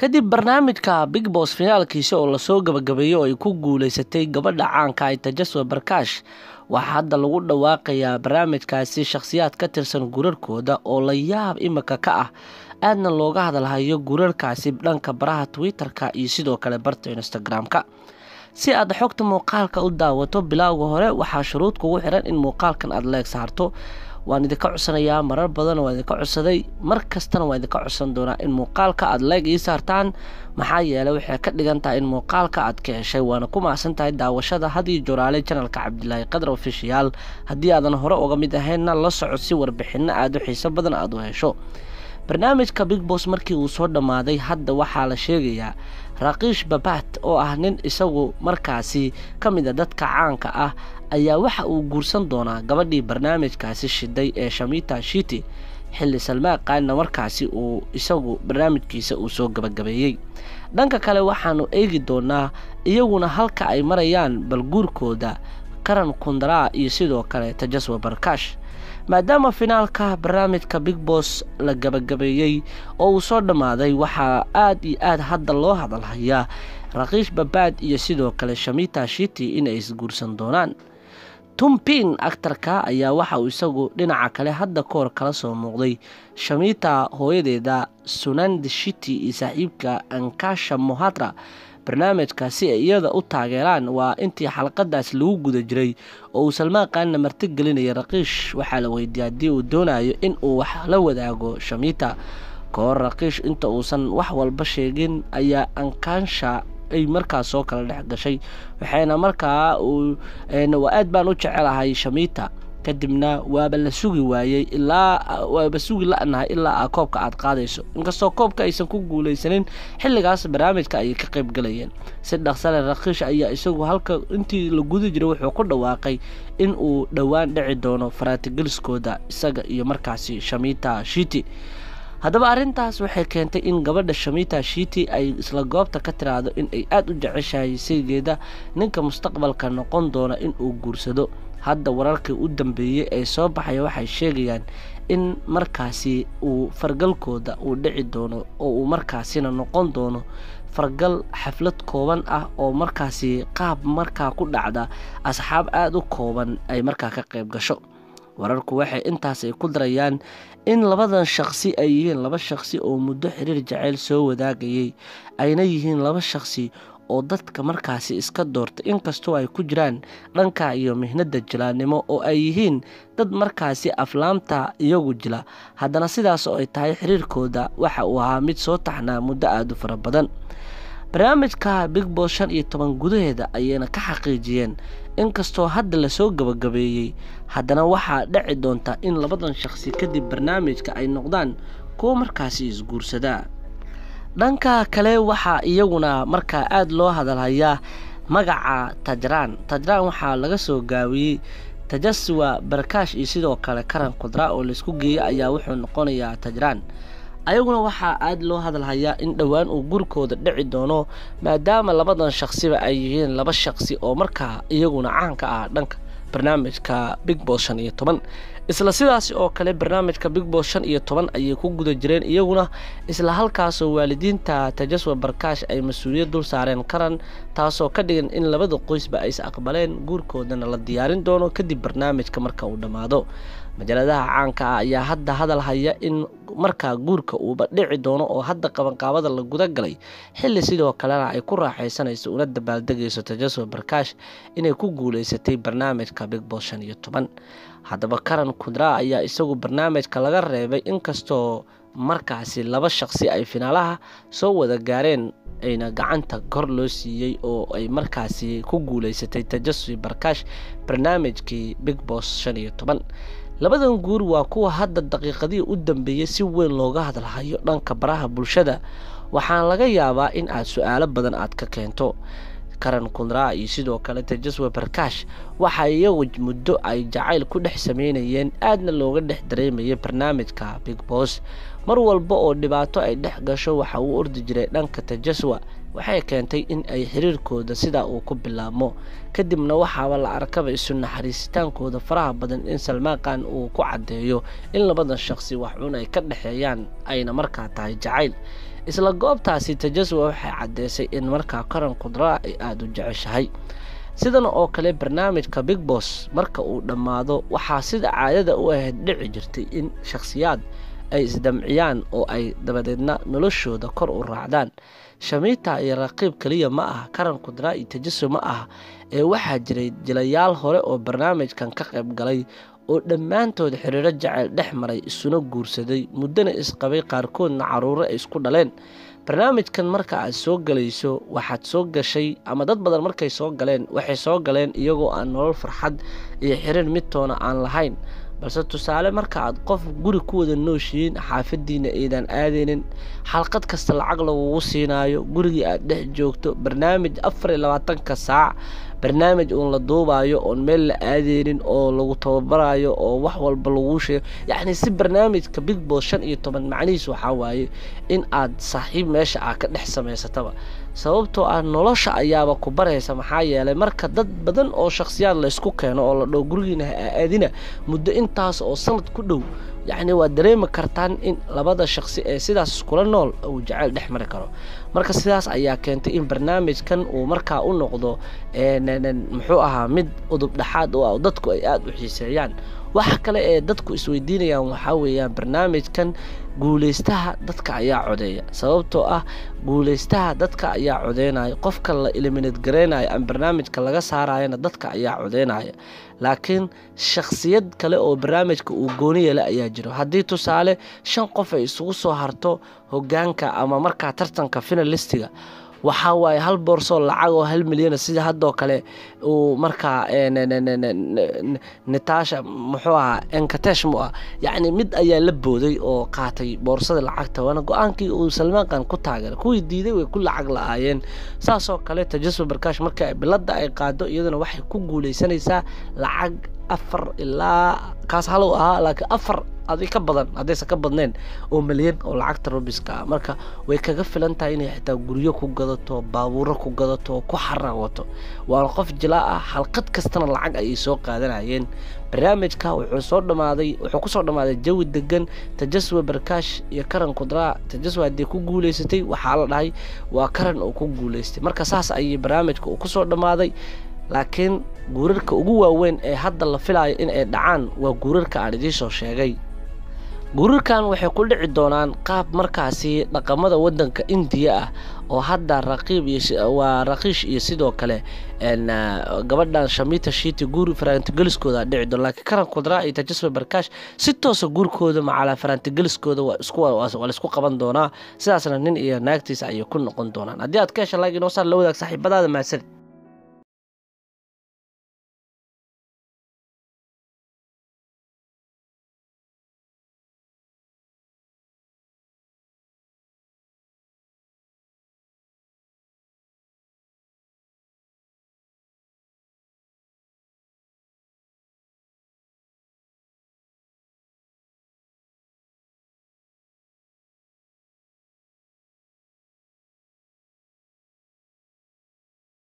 kadib barnaamijka big bos finaalkiisa oo la soo gabagabeeyey oo ay ku guuleysatay gabadha caanka ay tajaswa barkaash waxaa hadda lagu dhawaaqayaa barnaamijkaasi shakhsiyaad ka tirsan gurarkooda oo la yaab imika ka ah. Aadna looga hadalhayo gurarkaasi dhanka baraha twitter-ka iyo sidoo kale barta instagram-ka. Si aad xogta muuqaalka u daawato bilowga hore waxaa shuruud kugu xiran in muuqaalkan aada leeg saarto waan idinka codsanayaa marar badan waa idinka codsaday. Mar kastana waa idinka codsan doonaa in muuqaalka aada leeg ii saartaan. Maxaa yeelay waxay ka dhigan tahay in muuqaalka aad ka heshay waana ku macsan tahay daawashada hadiyo joraale janalka cabdilaahi qadar ofishiyaal haddii aadan hore uga mid ahaynna la socod si warbixino aada u xiiso badan aada u hesho. Barnaamijka big bos markii uu soo dhammaaday hadda waxaa la sheegayaa raqiish babat oo ah nin isagu markaasi ka mid a dadka caanka ah ayaa waxa uu guursan doonaa gabadhii barnaamijkaasi shiday ee shamita shiti xilli salmaaqaanna markaasi uu isagu barnaamijkiisa uu soo gabagabeeyey. Dhanka kale waxaanu eegi doonaa iyaguna halka ay marayaan balguurkooda karan kundaraa iyo sidoo kale tajaswa barkaash maadaama finaalka barnaamijka big bos la gabagabeeyey oo uu soo dhammaaday waxaa aad iyo aad hadda loo hadalhayaa raqiish babaad iyo sidoo kale shamita shiti inay isguursan doonaan. Tumpin aktarka ayaa waxa uu isagu dhinaca kale hadda ka kala soo muuqday. Shamita hooyadeeda sunandi shiti iyo saaxiibka ankasha mohatra barnaamijka si ay iyada u taageeraan waa intii xalqadaas lagu guda jiray oo uu salmaaqaanna marti gelinaya raqiish waxaa la weydiiyey haddii uu doonayo in uu wax la wadaago shamita. Ka hor raqiish inta uusan wax walba sheegin ayaa ankaansha ay markaas soo kala dhex gashay waxayna markaa aad baan u jecelahay shamita kadibna waaba la sugi waayey ilaa waaba sugi la-nahay ilaa koobka aad qaadayso. Inkastoo koobka aysan ku guuleysanin xilligaas barnaamijka ayay ka qayb galayeen. Si dhaqsale rakiish ayaa isagu halka intii la guda jiray wuxuu ku dhawaaqay in uu dhowaan dhici doono faratigeliskooda isaga iyo markaasi shamita shiti haddaba arrintaas waxay keentay in gabadha shamita shiti ay isla goobta ka tiraahdo in ay aada u jeceshahay saygeeda ninka mustaqbalka noqon doona in uu guursado hadda wararkii u dambeeyey ee soo baxaya waxay sheegayaan in markaasi uu fargalkooda uu dhici doono oo uu markaasina noqon doono fargal xaflad kooban ah oo markaasi qaab markaa ku dhacda asxaab aada u kooban ay markaa ka qayb gasho. Wararku waxay intaas ay ku darayaan in labadan shaqsi ay yihiin laba shaqsi oo muddo xiriir jaceyl soo wadaagayay ayna yihiin laba shaqsi oo dadka markaasi iska doorta inkastoo ay ku jiraan dhanka iyo mihnada jilaannimo oo ay yihiin dad markaasi aflaamta iyagu jila. Haddana sidaas oo ay tahay xiriirkooda waxa uu ahaa mid soo taxnaa muddo aada u fara badan. Barnaamijka big bos shan iyo toban gudaheeda ayayna ka xaqiijiyeen inkastoo hadda la soo gabagabeeyey haddana waxaa dhici doonta in labadan shaqsi kadib barnaamijka ay noqdaan kuwo markaasi isguursadaa dhanka kale waxaa iyaguna markaa aada loo hadalhayaa magaca tajraan. Tajraan waxaa laga soo gaabiyey tajaswa barkaash iyo sidoo kale karan kudraa oo laysku geeyey ayaa wuxuu noqonayaa tajraan. Ayaguna waxaa aada loo hadalhayaa in dhowaan uu gurikooda dhici doono maadaama labadan shaqsiba ay yihiin laba shaqsi oo markaa iyaguna caanka ah dhanka barnaamijka big bos shan iyo toban isla sidaas oo kale barnaamijka big bos shan iyo toban ayay ku guda jireen iyaguna isla halkaasoo waalidiinta tajaswa barkaash ay mas'uuliyad dul saareen karan taasoo ka dhigan in labada qoysba ay is aqbaleen guurkoodana la diyaarin doono kadib barnaamijka marka uu dhammaado majaladaha caanka ah ayaa hadda hadal haya in markaa guurka uuba dhici doono oo hadda qabanqaabada la guda galay xilli sidoo kalena ay ku raaxaysanayso una dabaaldegayso tajaswa barkaash inay ku guuleysatay barnaamijka big bos shan iyo toban. Haddaba karan kudraa ayaa isagu barnaamijka laga reebay inkastoo markaasi laba shaqsi ay finaalaha soo wada gaareen ayna gacanta kor loo siiyey oo ay markaasi ku guuleysatay tajaswi barkaash barnaamijkii big bos shan iyo toban labadan guur waa kuwa hadda daqiiqadihii u dambeeyey si weyn looga hadalhayo dhanka baraha bulshada. Waxaana laga yaabaa in aad su'aalo badan aad ka keento. Karan kundraa iyo sidoo kale tajaswa barkaash waxa iyagu muddo ay jacayl ku dhex sameynayeen aadna looga dhex dareemayay barnaamijka big bos mar walba oo dhibaato ay dhex gasho waxa uu ordi jiray dhanka tajaswa waxay keentay in ay xiriirkooda sidaa uu ku bilaabmo. Kadibna waxaaba la arkaba isu naxariisitaankooda faraha badan in salmaaqan uu ku caddeeyo in labadan shaqsi waxcun ay ka dhexeeyaan ayna markaa tahay jacayl. Isla goobtaasi tajaswa waxay caddeysay in markaa karan kudraa ay aada u jeceshahay. Sidan oo kale barnaamijka big boss marka uu dhammaado waxaa sida caadada u ahayd dhici jirtay in shakhsiyaad ay isdamciyaan oo ay dabadeedna noloshooda kor u raacdaan. Shamiita iyo raqiib keliya ma aha karan kudraa iyo tajaso ma aha ee waxaa jiray jilayaal hore oo barnaamijkan ka qayb galay oo dhammaantood xiriiro jaceyl dhex maray isuna guursaday muddana isqabay qaarkoodna caruuro ay isku dhaleen. Barnaamijkan marka aad soo galayso waxaad soo gashay ama dad badan markay soo galeen waxay soo galeen iyagoo aan nolol farxad iyo xiriir midtoona aan lahayn balse tusaale marka aad qof guri ku wada nooshihiin xaafadiina aydan aadaynin xalqad kasta lacag lagugu siinaayo gurigii aad dhex joogto barnaamij afar iyo labaatanka saac barnaamij uun la duubaayo oon meel la aadeynin oo lagu tababarayo oo wax walba laguu sheego. Yacni si barnaamijka big boss shan iyo toban macnihiis waxaa waaye in aad saaxiib meesha aa ka dhex samaysataba sababtoo ah nolosha ayaaba ku baraysa maxaa yeelay marka dad badan oo shakhsiyaad laysku keeno oo la dhow gurigiina ha aadina muddo intaas oo sanad ku dhow yacni waad dareemi kartaan in labada shakhsi ee sidaas iskula nool uu jaceyl dhex mari karo. Marka sidaas ayaa keentay in barnaamijkan uu markaa u noqdo muxuu ahaa mid udub dhexaad oo ah dadku ay aada u xiiseeyaan waxa kale ee dadku isweydiinayaan waxaa weeyaan barnaamijkan guuleystaha dadka ayaa codeeya. Sababtoo ah guuleystaha dadka ayaa codeynaya qofka la eliminad gareynayo ama barnaamijka laga saarayana dadka ayaa codeynaya laakiin shakhsiyad kale oo barnaamijka uu gooni yeela ayaa jiro haddii tusaale shan qof ay isugu soo harto hogaanka ama markaa tartanka finalistiga waxaa waaye hal boorsoo lacag oo hal milyana sida haddoo kale uu markaa natasha muxuu ahaa enkatesh mu ah yacni mid ayaa la booday oo qaatay boorsada lacagta waana go'aankii uu salmaankan ku taageeray kuwii diiday way ku lacag la-aayeen. Saasoo kale tajasub barkaash marka bilada ay qaado iyaduna waxay ku guuleysanaysaa lacag afar ilaa kaas halow ahaa laakiin afar adi ka badan haddaysan ka badnayn oo malyan oo lacagta rubiska ah marka way kaga filan tahay inay xitaa guryo ku gadato baabuuro ku gadato ku xaraawato waana qof jilaa ah halqad kastana lacag ayay soo qaadanayeen. Barnaamijka wuxuu soo dhamaaday wuxuu ku soo dhammaaday jawi degan tajaswa barkaash iyo karan kudraa tajaswa haddii ku guuleysatay waxaa la dhahay waa karan oo ku guuleystay marka saas ayay barnaamijka uu ku soo dhammaaday laakiin guurarka ugu waaweyn ee hadda la filayo in ay dhacaan waa guurarka aan idiinsoo sheegay guurarkan waxay ku dhici doonaan qaab markaasi dhaqamada wadanka indiya ah oo hadda raqiib waa raqiish iyo sidoo kale gabadhan shamita shiti guur farantigeliskooda dhici doon laakiin karan kudraa iyo tajasba barkaash si toosa guurkooda macalaa farantigeliskooda waa la isku qaban doonaa. Sidaasna nin iyo naagtiisa ayay ku noqon doonaan. Haddii aad ka hesha laag inoo saar la wadaag saaxiibadaada mahadsanid